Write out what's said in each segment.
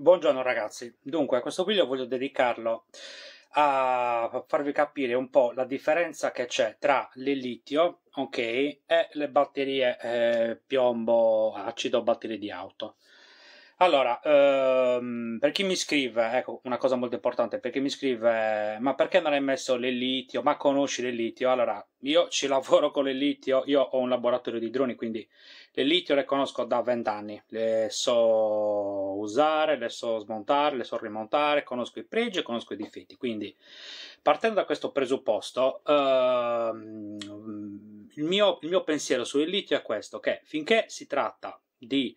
Buongiorno ragazzi, dunque questo video voglio dedicarlo a farvi capire un po' la differenza che c'è tra il litio ok, e le batterie eh, piombo acido batterie di auto. Allora, ehm, per chi mi scrive, ecco una cosa molto importante, per chi mi scrive, ma perché non hai messo il litio? Ma conosci il litio? Allora, io ci lavoro con il litio, io ho un laboratorio di droni, quindi il litio le conosco da vent'anni, le so usare, le so smontare, le so rimontare, conosco i pregi e conosco i difetti. Quindi, partendo da questo presupposto, ehm, il, mio, il mio pensiero sul litio è questo, che finché si tratta di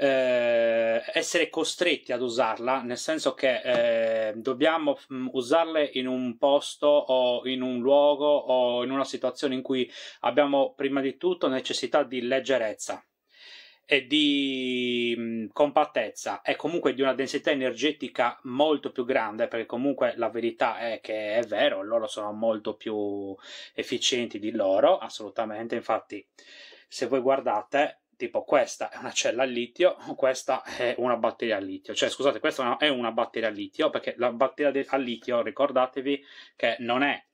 eh, essere costretti ad usarla, nel senso che eh, dobbiamo mh, mm, usarle in un posto o in un luogo o in una situazione in cui abbiamo prima di tutto necessità di leggerezza e di mm, compattezza. E comunque di una densità energetica molto più grande perché comunque la verità è che è vero loro sono molto più efficienti di loro assolutamente. Infatti se voi guardate tipo questa è una cella al litio, questa è una batteria al litio, cioè scusate, questa è una batteria al litio perché la batteria al litio, ricordatevi che non è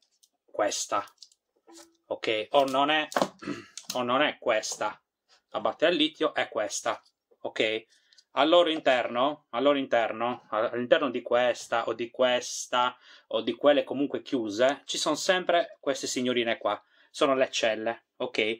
questa, ok? O non è, o non è questa, la batteria al litio è questa, ok? Al loro interno, al loro interno, all'interno di questa o di questa o di quelle comunque chiuse, ci sono sempre queste signorine qua, sono le celle, ok?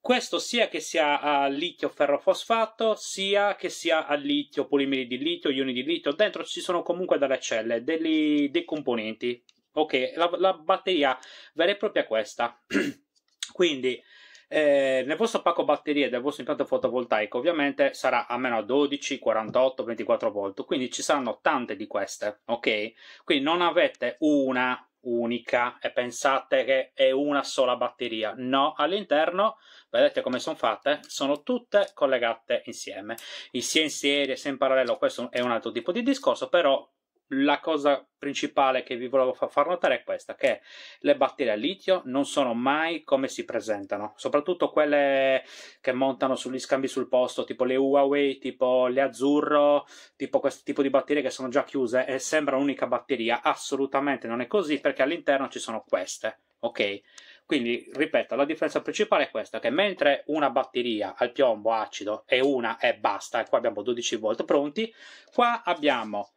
Questo sia che sia a litio ferrofosfato, sia che sia a litio, polimeri di litio, ioni di litio. Dentro ci sono comunque delle celle, degli, dei componenti. Ok, la, la batteria vera e propria è questa. Quindi, eh, nel vostro pacco batterie del vostro impianto fotovoltaico ovviamente sarà almeno 12, 48, 24 volt, quindi ci saranno tante di queste, ok? Quindi non avete una unica e pensate che è una sola batteria. No, all'interno, vedete come sono fatte? Sono tutte collegate insieme. sia in serie, sia in parallelo, questo è un altro tipo di discorso, però la cosa principale che vi volevo far notare è questa, che le batterie a litio non sono mai come si presentano, soprattutto quelle che montano sugli scambi sul posto, tipo le Huawei, tipo le Azzurro, tipo questo tipo di batterie che sono già chiuse e sembra un'unica batteria, assolutamente non è così perché all'interno ci sono queste, ok? Quindi, ripeto, la differenza principale è questa, che mentre una batteria al piombo acido è una e basta, e qua abbiamo 12 volt pronti, qua abbiamo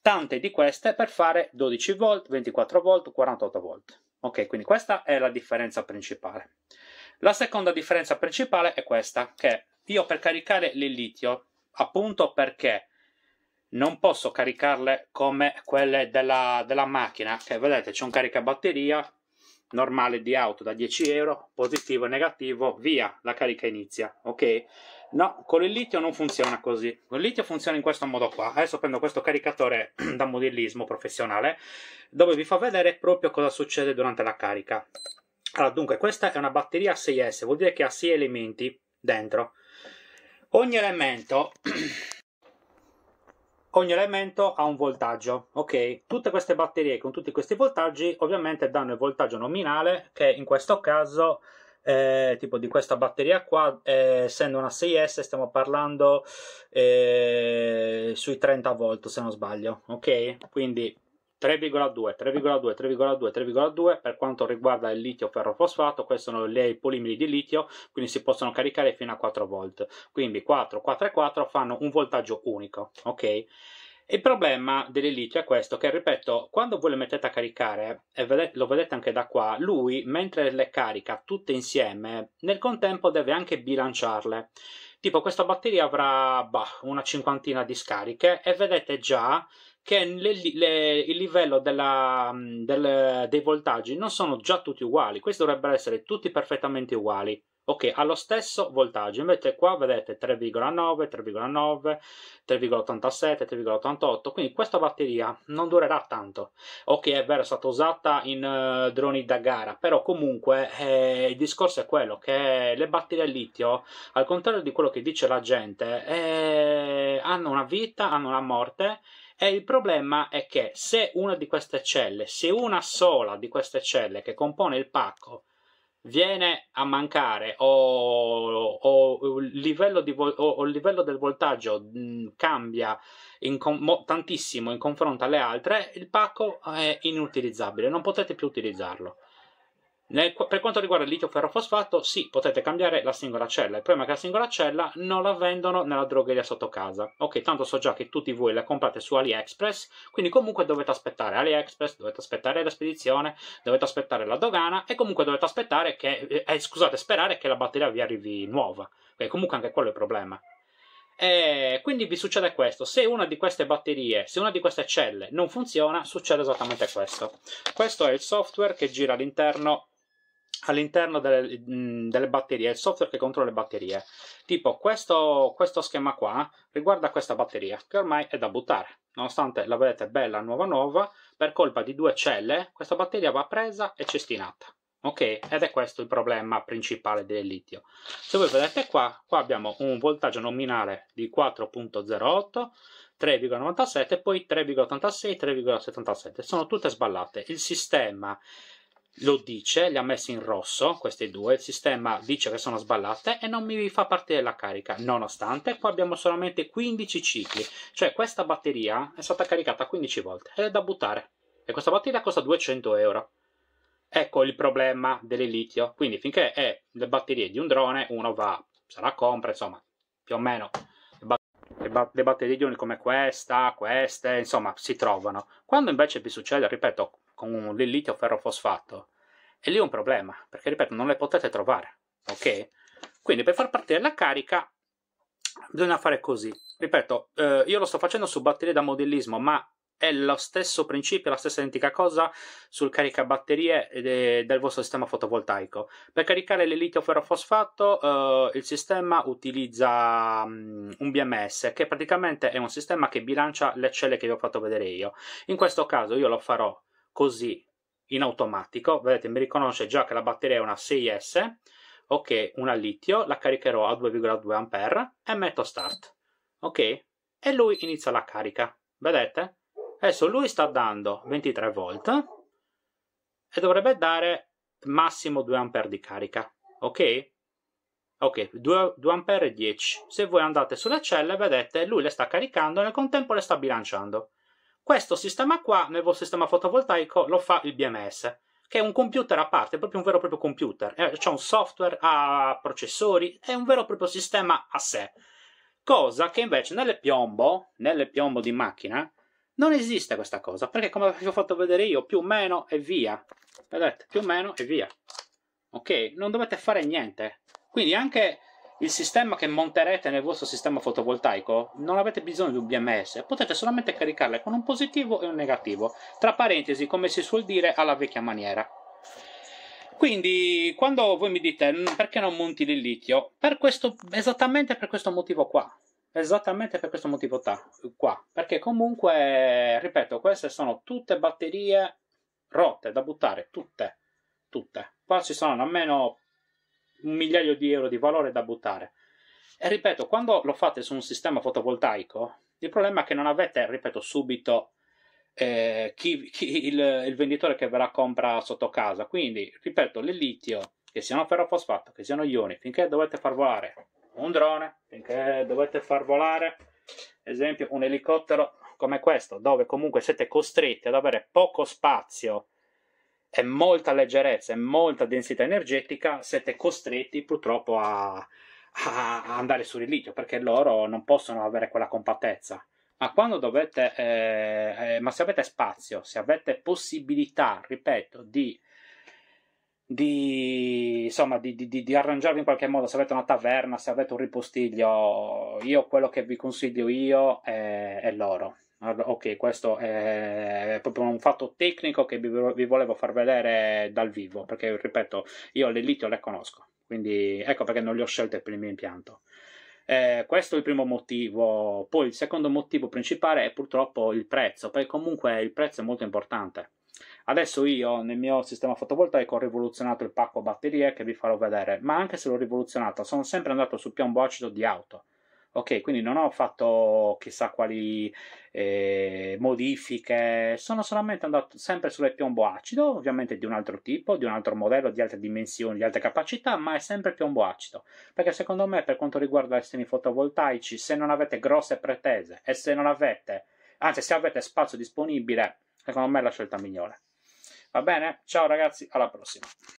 tante di queste per fare 12 volt, 24 volt, 48 volt. Ok, quindi questa è la differenza principale. La seconda differenza principale è questa, che io per caricare il litio, appunto perché non posso caricarle come quelle della, della macchina, che vedete c'è un caricabatteria normale di auto da 10 euro, positivo e negativo, via, la carica inizia, ok? No, con il litio non funziona così. Con il litio funziona in questo modo qua. Adesso prendo questo caricatore da modellismo professionale, dove vi fa vedere proprio cosa succede durante la carica. Allora, dunque, questa è una batteria 6S, vuol dire che ha 6 elementi dentro. Ogni elemento ogni elemento ha un voltaggio, ok? Tutte queste batterie con tutti questi voltaggi ovviamente danno il voltaggio nominale che in questo caso eh, tipo di questa batteria qua eh, essendo una 6S stiamo parlando eh, sui 30 volt se non sbaglio, ok? Quindi 3,2, 3,2, 3,2, 3,2 per quanto riguarda il litio ferrofosfato, questi sono i polimeri di litio, quindi si possono caricare fino a 4 volt. Quindi 4, 4 e 4 fanno un voltaggio unico, ok? Il problema del litio è questo, che ripeto, quando voi le mettete a caricare, e vedete, lo vedete anche da qua, lui mentre le carica tutte insieme, nel contempo deve anche bilanciarle. Tipo questa batteria avrà bah, una cinquantina di scariche e vedete già che le, le, il livello della, del, dei voltaggi non sono già tutti uguali, questi dovrebbero essere tutti perfettamente uguali. Ok, allo stesso voltaggio, invece qua vedete 3,9, 3,9, 3,87, 3,88, quindi questa batteria non durerà tanto. Ok, è vero, è stata usata in uh, droni da gara, però comunque eh, il discorso è quello che le batterie a litio, al contrario di quello che dice la gente, eh, hanno una vita, hanno una morte e il problema è che se una di queste celle, se una sola di queste celle che compone il pacco viene a mancare o, o, il, livello vo- o il, livello del voltaggio mh, cambia in tantissimo in confronto alle altre, il pacco è inutilizzabile, non potete più utilizzarlo. Nel, per quanto riguarda il litio ferrofosfato, sì, potete cambiare la singola cella. Il problema è che la singola cella non la vendono nella drogheria sotto casa. Ok, tanto so già che tutti voi la comprate su AliExpress, quindi comunque dovete aspettare AliExpress, dovete aspettare la spedizione, dovete aspettare la dogana e comunque dovete aspettare che, eh, eh scusate, sperare che la batteria vi arrivi nuova. Okay, comunque anche quello è il problema. E quindi vi succede questo: se una di queste batterie, se una di queste celle non funziona, succede esattamente questo. Questo è il software che gira all'interno all'interno delle, delle, batterie, il software che controlla le batterie. Tipo questo, questo, schema qua riguarda questa batteria che ormai è da buttare. Nonostante la vedete bella nuova nuova, per colpa di due celle questa batteria va presa e cestinata. Ok? Ed è questo il problema principale del litio. Se voi vedete qua, qua abbiamo un voltaggio nominale di 4.08 3,97 e poi 3,86 3,77 sono tutte sballate il sistema lo dice, li ha messi in rosso, questi due, il sistema dice che sono sballate e non mi fa partire la carica, nonostante qua abbiamo solamente 15 cicli, cioè questa batteria è stata caricata 15 volte ed è da buttare. E questa batteria costa 200 euro. Ecco il problema del litio, quindi finché è le batterie di un drone uno va, se la compra, insomma, più o meno. Le, ba- le batterie di come questa, queste, insomma, si trovano. Quando invece vi succede, ripeto, con un litio ferrofosfato, è lì un problema, perché ripeto, non le potete trovare, ok? Quindi per far partire la carica bisogna fare così. Ripeto, eh, io lo sto facendo su batterie da modellismo, ma è lo stesso principio, la stessa identica cosa sul caricabatterie de, del vostro sistema fotovoltaico. Per caricare il litio ferrofosfato eh, il sistema utilizza um, un BMS che praticamente è un sistema che bilancia le celle che vi ho fatto vedere io. In questo caso io lo farò così in automatico, vedete mi riconosce già che la batteria è una 6S, ok, una litio, la caricherò a 2,2 A e metto start, ok, e lui inizia la carica, vedete? Adesso lui sta dando 23 volt e dovrebbe dare massimo 2 A di carica, ok? Ok, 2, 2 A e 10. Se voi andate sulle celle, vedete, lui le sta caricando e nel contempo le sta bilanciando. Questo sistema qua, nel vostro sistema fotovoltaico, lo fa il BMS, che è un computer a parte, è proprio un vero e proprio computer. Eh, c'è un software, ha processori, è un vero e proprio sistema a sé. Cosa che invece nelle piombo, nelle piombo di macchina, non esiste questa cosa, perché come vi ho fatto vedere io, più o meno e via. Vedete, più o meno e via. Ok? Non dovete fare niente. Quindi anche il sistema che monterete nel vostro sistema fotovoltaico non avete bisogno di un BMS, potete solamente caricarle con un positivo e un negativo, tra parentesi, come si suol dire, alla vecchia maniera. Quindi, quando voi mi dite mm, perché non monti il litio, per questo, esattamente per questo motivo qua. Esattamente per questo motivo qua, perché comunque, ripeto, queste sono tutte batterie rotte da buttare, tutte, tutte. Qua ci sono almeno un migliaio di euro di valore da buttare. E ripeto, quando lo fate su un sistema fotovoltaico, il problema è che non avete, ripeto, subito eh, chi, chi, il, il, venditore che ve la compra sotto casa. Quindi, ripeto, il litio, che siano ferrofosfato, che siano ioni, finché dovete far volare un drone, finché dovete far volare, esempio, un elicottero come questo, dove comunque siete costretti ad avere poco spazio e molta leggerezza e molta densità energetica, siete costretti purtroppo a, a andare sul litio perché loro non possono avere quella compattezza. Ma quando dovete, eh, eh, ma se avete spazio, se avete possibilità, ripeto, di di, insomma, di, di, di, arrangiarvi in qualche modo. Se avete una taverna, se avete un ripostiglio, io quello che vi consiglio io è, è l'oro. Ok, questo è proprio un fatto tecnico che vi, vi volevo far vedere dal vivo, perché ripeto, io le litio le conosco, quindi ecco perché non le ho scelte per il mio impianto. Eh, questo è il primo motivo. Poi il secondo motivo principale è purtroppo il prezzo, perché comunque il prezzo è molto importante. Adesso io nel mio sistema fotovoltaico ho rivoluzionato il pacco batterie che vi farò vedere, ma anche se l'ho rivoluzionato sono sempre andato su piombo acido di auto. Ok, quindi non ho fatto chissà quali eh, modifiche, sono solamente andato sempre sulle piombo acido, ovviamente di un altro tipo, di un altro modello, di altre dimensioni, di altre capacità, ma è sempre piombo acido. Perché secondo me, per quanto riguarda i sistemi fotovoltaici, se non avete grosse pretese e se non avete, anzi, se avete spazio disponibile, secondo me è la scelta migliore. Va bene? Ciao ragazzi, alla prossima.